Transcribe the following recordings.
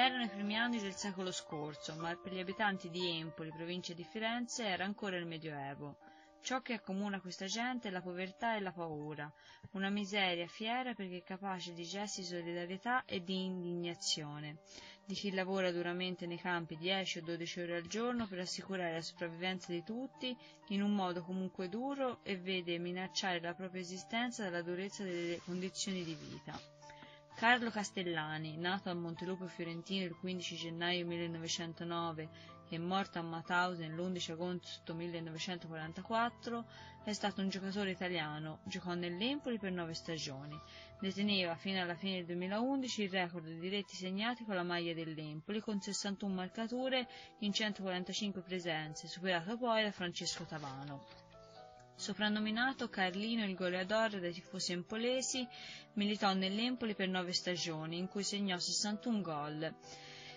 Erano i primi anni del secolo scorso, ma per gli abitanti di Empoli, provincia di Firenze, era ancora il Medioevo. Ciò che accomuna questa gente è la povertà e la paura, una miseria fiera perché capace di gesti di solidarietà e di indignazione, di chi lavora duramente nei campi 10 o 12 ore al giorno per assicurare la sopravvivenza di tutti in un modo comunque duro e vede minacciare la propria esistenza dalla durezza delle condizioni di vita. Carlo Castellani, nato a Montelupo Fiorentino il 15 gennaio 1909 e morto a Mauthausen l'11 agosto 1944, è stato un giocatore italiano, giocò nell'Empoli per nove stagioni. Deteneva fino alla fine del 2011 il record di reti segnati con la maglia dell'Empoli con 61 marcature in 145 presenze, superato poi da Francesco Tavano. Soprannominato Carlino il goleador dai tifosi empolesi, militò nell'Empoli per nove stagioni, in cui segnò 61 gol.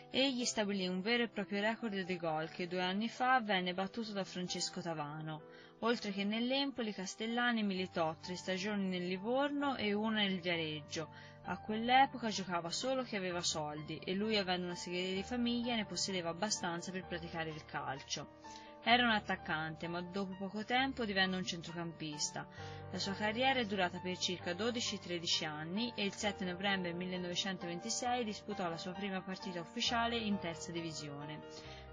Egli stabilì un vero e proprio record di gol che due anni fa venne battuto da Francesco Tavano. Oltre che nell'Empoli, Castellani militò tre stagioni nel Livorno e una nel Viareggio. A quell'epoca giocava solo chi aveva soldi e lui, avendo una segreteria di famiglia, ne possedeva abbastanza per praticare il calcio. Era un attaccante, ma dopo poco tempo divenne un centrocampista. La sua carriera è durata per circa 12-13 anni e il 7 novembre 1926 disputò la sua prima partita ufficiale in terza divisione.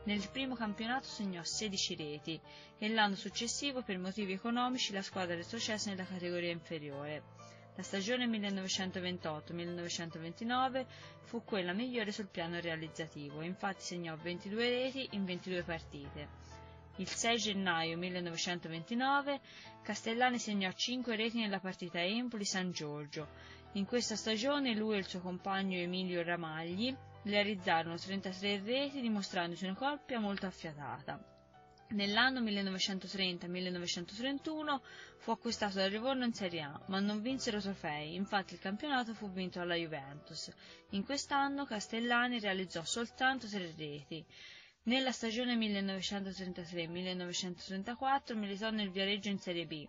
Nel primo campionato segnò 16 reti e l'anno successivo, per motivi economici, la squadra retrocesse nella categoria inferiore. La stagione 1928-1929 fu quella migliore sul piano realizzativo, infatti segnò 22 reti in 22 partite. Il 6 gennaio 1929 Castellani segnò 5 reti nella partita Empoli-San Giorgio. In questa stagione lui e il suo compagno Emilio Ramagli realizzarono 33 reti dimostrandosi una coppia molto affiatata. Nell'anno 1930-1931 fu acquistato da Livorno in Serie A, ma non vinsero trofei, infatti il campionato fu vinto dalla Juventus. In quest'anno Castellani realizzò soltanto tre reti. Nella stagione 1933-1934 militò nel Viareggio in Serie B.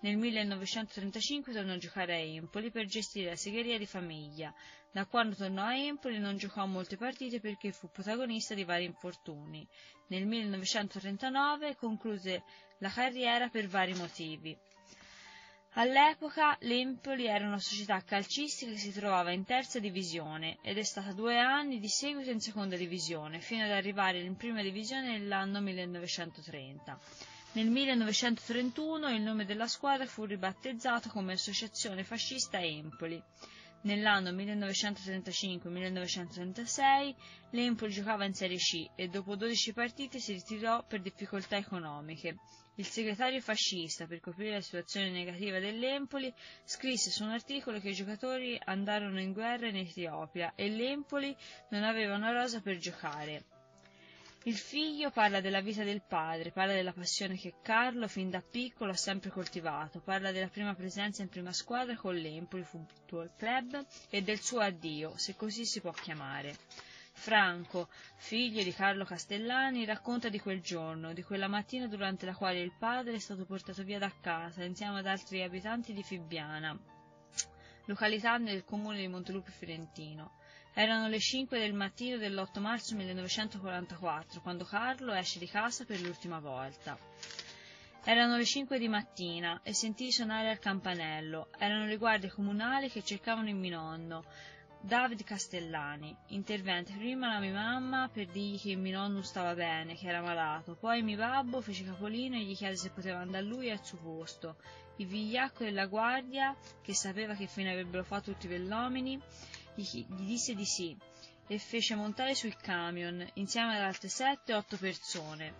Nel 1935 tornò a giocare a Empoli per gestire la segheria di famiglia. Da quando tornò a Empoli non giocò molte partite perché fu protagonista di vari infortuni. Nel 1939 concluse la carriera per vari motivi. All'epoca l'Empoli era una società calcistica che si trovava in terza divisione ed è stata due anni di seguito in seconda divisione, fino ad arrivare in prima divisione nell'anno 1930. Nel 1931 il nome della squadra fu ribattezzato come Associazione Fascista Empoli. Nell'anno 1935-1936 l'Empoli giocava in Serie C e dopo 12 partite si ritirò per difficoltà economiche. Il segretario fascista, per coprire la situazione negativa dell'Empoli, scrisse su un articolo che i giocatori andarono in guerra in Etiopia e l'Empoli non aveva una rosa per giocare. Il figlio parla della vita del padre, parla della passione che Carlo fin da piccolo ha sempre coltivato, parla della prima presenza in prima squadra con l'Empoli Football Club e del suo addio, se così si può chiamare. Franco, figlio di Carlo Castellani, racconta di quel giorno, di quella mattina durante la quale il padre è stato portato via da casa insieme ad altri abitanti di Fibbiana, località nel comune di Montelupo Fiorentino. Erano le 5 del mattino dell'8 marzo 1944, quando Carlo esce di casa per l'ultima volta. Erano le 5 di mattina e sentii suonare al campanello. Erano le guardie comunali che cercavano il mio nonno. David Castellani. Intervenne prima la mia mamma per dirgli che mio nonno stava bene, che era malato, poi mio babbo fece capolino e gli chiese se poteva andare lui al suo posto. Il vigliacco della guardia, che sapeva che fine avrebbero fatto tutti i vellomini, gli, gli disse di sì e fece montare sul camion insieme ad altre sette o otto persone.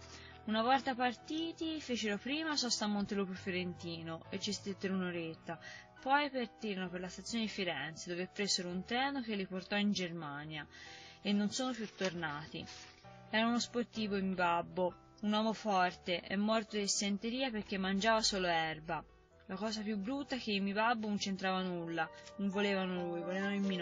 Una volta partiti, fecero prima sosta a Montelupo Fiorentino e ci stettero un'oretta, poi partirono per la stazione di Firenze, dove presero un treno che li portò in Germania e non sono più tornati. Era uno sportivo in babbo, un uomo forte, è morto di essenteria perché mangiava solo erba. La cosa più brutta è che i miei babbo non c'entrava nulla, non volevano lui, volevano il mio.